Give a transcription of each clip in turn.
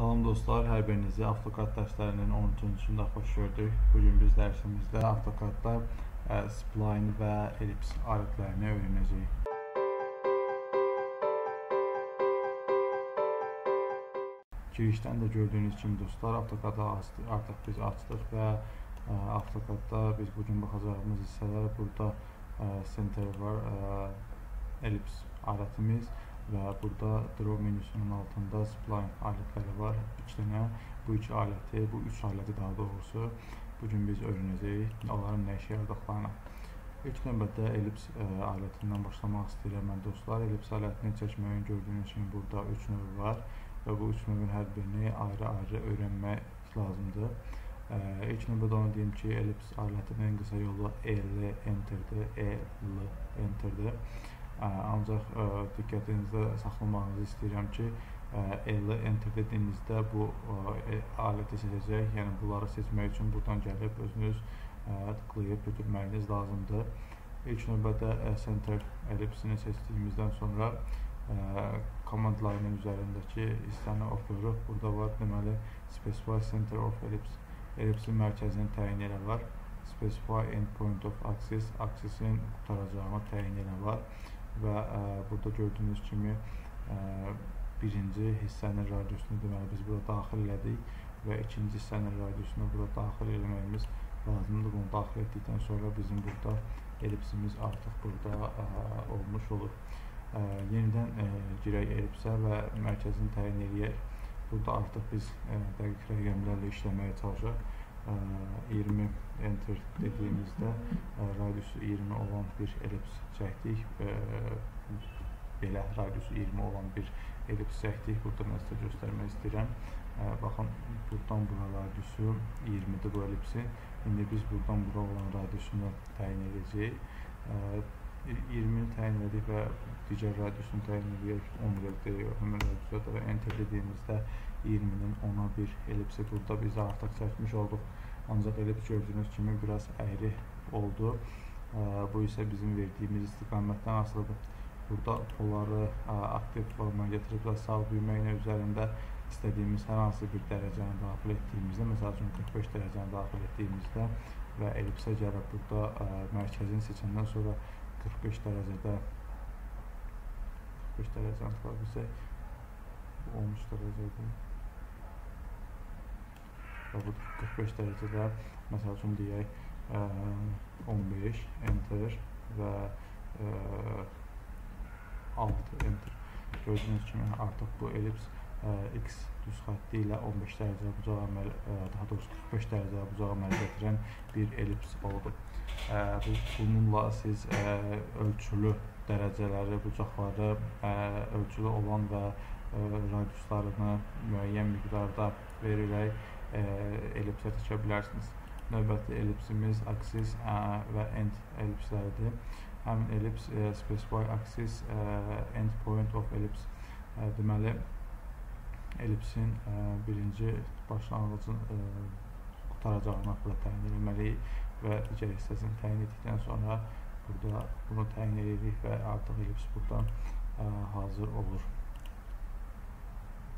Salam dostlar, hər birinizi AutoCAD dərslərinin 13-cüsündə xoş gördük. Bugün biz dərsimizdə AutoCAD-da spline və ellips alətlərini öyrənəcəyik. Girişdən də gördüyünüz kimi dostlar, AutoCAD-ı artıq biz açdıq və AutoCAD-da biz bugün baxacağımız hissələr burada center var, ellips alətimiz və burada draw menüsünün altında spline alətləri var. 3 dənə bu üç aləti, bu üç aləti daha doğrusu bu gün biz öyrənəcəyik onların nə işə yaradıqlarını. İlk növbədə ellips ə, e, alətindən başlamaq istəyirəm mən dostlar. Ellips alətini çəkməyin gördüyünüz kimi burada 3 növ var və bu 3 növün hər birini ayrı-ayrı öyrənmək lazımdır. Ə, e, ilk növbədə onu deyim ki, ellips alətinin ən qısa yolu EL enterdir, EL enterdir. Ancaq diqqətinizdə saxlamağınızı istəyirəm ki, L enter dediyinizdə bu e, aləti seçəcək. Yəni bunları seçmək üçün buradan gəlib özünüz tıklayıb götürməyiniz lazımdır. İlk növbədə center ellipsini seçdiyimizdən sonra command line-ın üzərindəki hissəni oxuyuruq. Burada var deməli specify center of ellipse. Ellipsin mərkəzini təyin elə var. Specify endpoint of axis, aksisin qutaracağını təyin elə var və ə, e, burada gördüyünüz kimi ə, e, birinci hissənin radiusunu deməli biz burada daxil elədik və ikinci hissənin radiusunu burada daxil eləməyimiz lazımdır. Bunu daxil etdikdən sonra bizim burada ellipsimiz artıq burada ə, e, olmuş olur. Ə, yenidən ə, girək ellipsə və mərkəzini təyin edək. Burada artıq biz ə, dəqiq rəqəmlərlə işləməyə çalışaq. 20 enter dediyimizdə radiusu 20 olan bir ellips çəkdik. Belə radiusu 20 olan bir ellips çəkdik. Burada mən sizə göstərmək istəyirəm. Baxın, buradan bura radiusu 20-dir bu ellipsin. İndi biz buradan bura olan radiusunu təyin edəcəyik. 20-ni təyin edirik və digər radiusunu təyin edirik. 10 deyir, həmin radiusa və enter dediyimizdə 20-nin 10-a 1 ellipsi burada biz artıq çəkmiş olduq. Ancaq ellips gördüyünüz kimi biraz əyri oldu. Bu isə bizim verdiyimiz istiqamətdən asılıdır. Burada polları aktiv formaya gətirib sağ düymə üzərində istədiyimiz hər hansı bir dərəcəni daxil etdiyimizdə, məsəl üçün 45 dərəcəni daxil etdiyimizdə və ellipsə gəlib burada ə, mərkəzini seçəndən sonra 45 dərəcədə 45 dərəcəni tuta bilsək 13 dərəcədir və bu 45 dərəcədə məsəl üçün deyək 15 enter və 6 enter gördüyünüz kimi artıq bu ellips x düz xətti ilə 15 dərəcə bucaq əməl daha doğrusu 45 dərəcə bucaq əməl gətirən bir ellips oldu. Bu, bununla siz ölçülü dərəcələri, bucaqları ölçülü olan və radiuslarını müəyyən miqdarda verərək ellipsə tikə bilərsiniz. Növbəti ellipsimiz aksis və end ellipsləridir. Həmin ellips specify axis end point of ellipse deməli ellipsin birinci başlanğıcın qutaracağını burada təyin etməliyik və digər hissəsini təyin etdikdən sonra burada bunu təyin edirik və artıq ellips buradan hazır olur.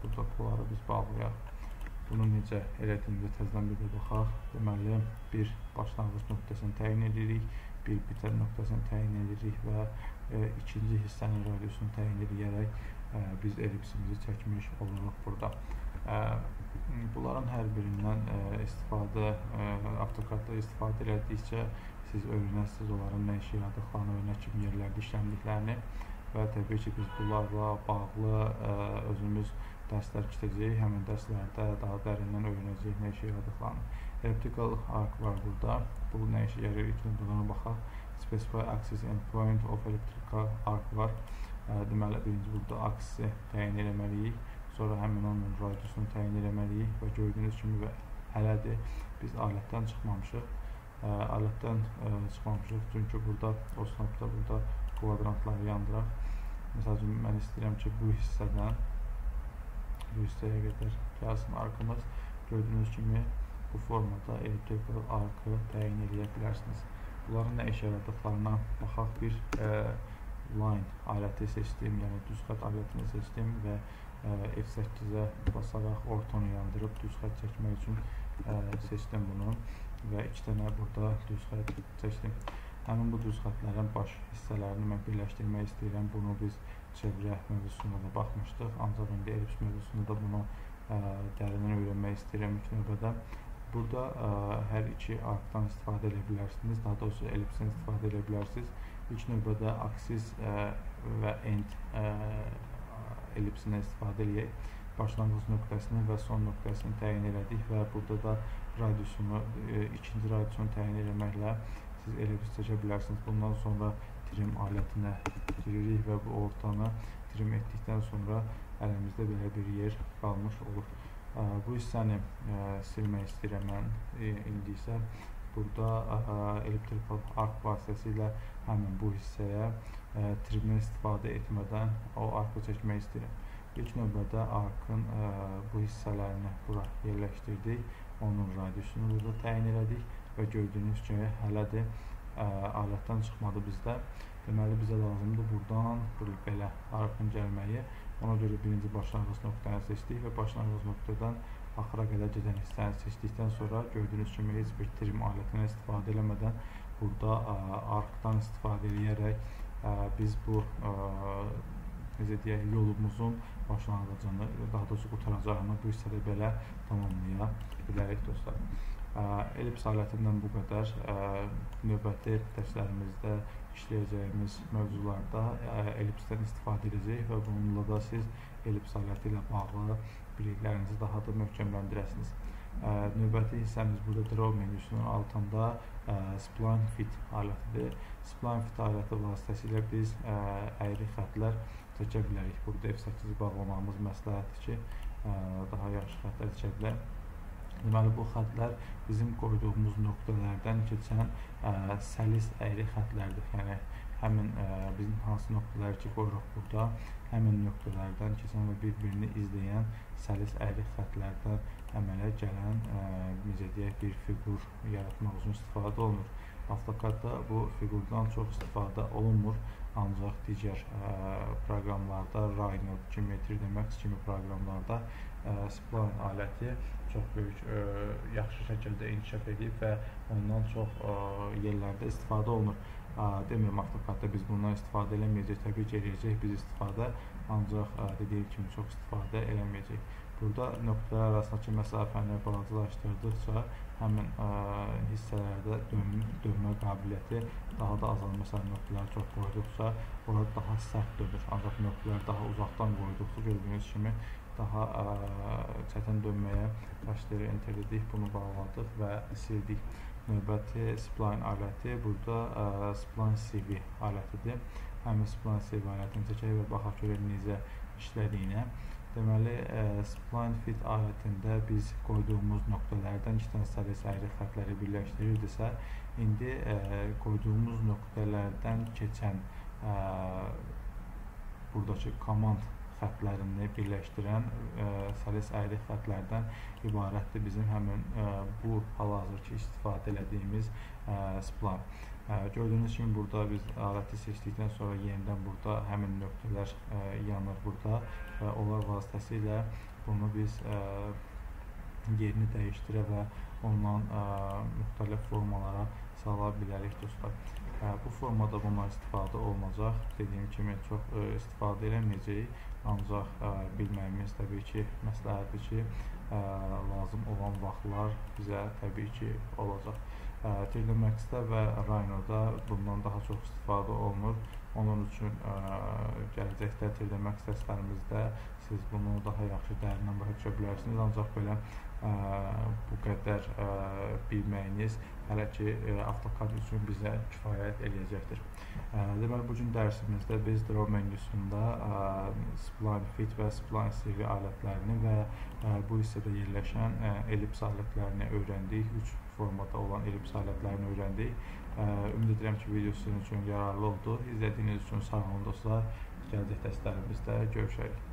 Burada bunları biz bağlayaq. Bunu necə elədiyimizə təzədən bir də baxaq. Deməli, bir başlanğıc nöqtəsini təyin edirik, bir bitər nöqtəsini təyin edirik və e, ikinci hissənin radiusunu təyin edərək e, biz ellipsimizi çəkmiş oluruq burada. Bunların hər birindən istifadə, AutoCAD-da istifadə elədikcə siz öyrənəsiniz onların nə işə yaradıqlarını nə kimi yerlərdə işləndiklərini və təbii ki, biz bunlarla bağlı özümüz dərslər keçəcəyik. Həmin dərslərdə daha dərindən öyrənəcəyik nə işə yaradıqlarını. Elliptical arc var burada. Bu nə işə yarayır? İlk buna baxaq. Specify axis endpoint of elliptical arc var. Ə, deməli, birinci burada aksisi təyin eləməliyik. Sonra həmin onun radiusunu təyin eləməliyik və gördüyünüz kimi və hələdir biz alətdən çıxmamışıq. Ə, alətdən ə, çıxmamışıq çünki burada o snapda burada kvadrantları yandıraq. Məsəl üçün mən istəyirəm ki, bu hissədən bu hissəyə qədər gəlsin arxımız. Gördüyünüz kimi bu formada elliptical arxı təyin edə bilərsiniz. Bunların nə işə yaradıqlarına baxaq. Bir e, line aləti seçdim, yəni düz xətt alətini seçdim və F8-ə basaraq ortonu yandırıb düz xətt çəkmək üçün seçdim bunu və iki dənə burada düz xətt seçdim. Həmin bu düz xətlərin baş hissələrini mən birləşdirmək istəyirəm. Bunu biz çevrə mövzusunda da baxmışdıq. Ancaq indi elips mövzusunda da bunu ə, dərindən öyrənmək istəyirəm ilk növbədə. Burada ə, hər iki artdan istifadə edə bilərsiniz. Daha doğrusu ellipsdən istifadə edə bilərsiniz. İlk növbədə aksis və end ə, ellipsindən istifadə edək. Başlanğıc nöqtəsini və son nöqtəsini təyin elədik və burada da radiusunu, ikinci radiusunu təyin etməklə siz ellips çəkə bilərsiniz. Bundan sonra trim alətinə giririk və bu ortanı trim etdikdən sonra əlimizdə belə bir yer qalmış olur. Bu hissəni silmək istəyirəm mən indi isə burada elliptical arc vasitəsilə həmin bu hissəyə trimdən istifadə etmədən o arxı çəkmək istəyirəm. İlk növbədə arxın bu hissələrini bura yerləşdirdik. Onun radiusunu burada təyin elədik və gördüyünüz kimi hələ də alətdən çıxmadı bizdə. Deməli bizə lazımdır burdan belə arxın gəlməyi. Ona görə birinci başlanğıc nöqtəni seçdik və başlanğıc nöqtədən axıra qədər gedən hissəni seçdikdən sonra gördüyünüz kimi heç bir trim alətindən istifadə eləmədən burada arxdan istifadə edərək biz bu necə deyək, yolumuzun başlanğıcını, daha doğrusu qutaracağını bu hissədə belə tamamlaya bilərik dostlar. Elips alətindən bu qədər. Növbəti dərslərimizdə işləyəcəyimiz mövzularda elipsdən istifadə edəcəyik və bununla da siz elips aləti ilə bağlı biliklərinizi daha da möhkəmləndirəsiniz. Növbəti hissəmiz burada draw menüsünün altında spline fit alətidir. Spline fit aləti vasitəsilə biz əyri xətlər çəkə bilərik. Burada F8-i bağlamamız məsləhətdir ki, daha yaxşı xətlər çəkə bilərik. Deməli, bu xətlər bizim qoyduğumuz nöqtələrdən keçən ə, səlis əyri xətlərdir. Yəni, həmin ə, bizim hansı nöqtələri ki, qoyuruq burada, həmin nöqtələrdən keçən və bir-birini izləyən səlis əyri xətlərdən əmələ gələn, ə, necə deyək, bir fiqur yaratmaq üçün istifadə olunur. AutoCAD-da bu fiqurdan çox istifadə olunmur, ancaq digər ə, proqramlarda, Rhino, Geometry, Max kimi proqramlarda ə, spline aləti çox böyük ə, yaxşı şəkildə inkişaf edib və ondan çox ə, yerlərdə istifadə olunur. Ə, demirəm AutoCAD-da biz bundan istifadə eləməyəcək, təbii ki, eləyəcək biz istifadə, ancaq ə, dediyim kimi çox istifadə eləməyəcək. Burada nöqtələr arasındakı məsafəni balacalaşdırdıqca həmin ə, hissələrdə dönmə, dönmə qabiliyyəti daha da azalır. Məsələn, nöqtələri çox qoyduqca orada daha sərt dönür. Ancaq nöqtələri daha uzaqdan qoyduqca gördüyünüz kimi daha ə, çətin dönməyə başlayır. Enter dedik, bunu bağladıq və sildik. Növbəti spline aləti burada ə, spline CV alətidir. Həmin spline CV alətini çəkək və baxaq görək necə işlədiyinə. Deməli, ə, spline fit alətində biz qoyduğumuz nöqtələrdən iki dənə səlis əyri xətləri birləşdirirdisə, indi ə, qoyduğumuz nöqtələrdən keçən ə, buradakı komand xəttlərini birləşdirən ə, e, səlis əyri xəttlərdən ibarətdir bizim həmin ə, e, bu hal-hazırki istifadə etdiyimiz ə, e, spline. Ə, gördüyünüz kimi burada biz aləti seçdikdən sonra yenidən burada həmin nöqtələr ə, yanır burada və onlar vasitəsilə bunu biz ə, yerini dəyişdirə və ondan ə, müxtəlif formalara sala bilərik dostlar. Ə, bu formada bundan istifadə olunacaq. Dediyim kimi çox istifadə eləməyəcəyik. Ancaq bilməyimiz təbii ki, məsləhətdir ki, lazım olan vaxtlar bizə təbii ki, olacaq. 3D Max-da və Rhino-da bundan daha çox istifadə olunur. Onun üçün gələcəkdə 3D Max dərslərimizdə siz bunu daha yaxşı dərindən başa düşə bilərsiniz. Ancaq belə ə, bu qədər ə, bilməyiniz hələ ki ə, AutoCAD üçün bizə kifayət eləyəcəkdir. Ə, deməli bu gün dərsimizdə biz draw menüsündə ə, spline fit və spline CV alətlərini və ə, bu hissədə yerləşən ə, ellips alətlərini öyrəndik. 3 formada olan ellips alətlərini öyrəndik. Ə, ümid edirəm ki, video sizin üçün yararlı oldu. İzlədiyiniz üçün sağ olun dostlar. Gələcək dərslərimizdə görüşərik.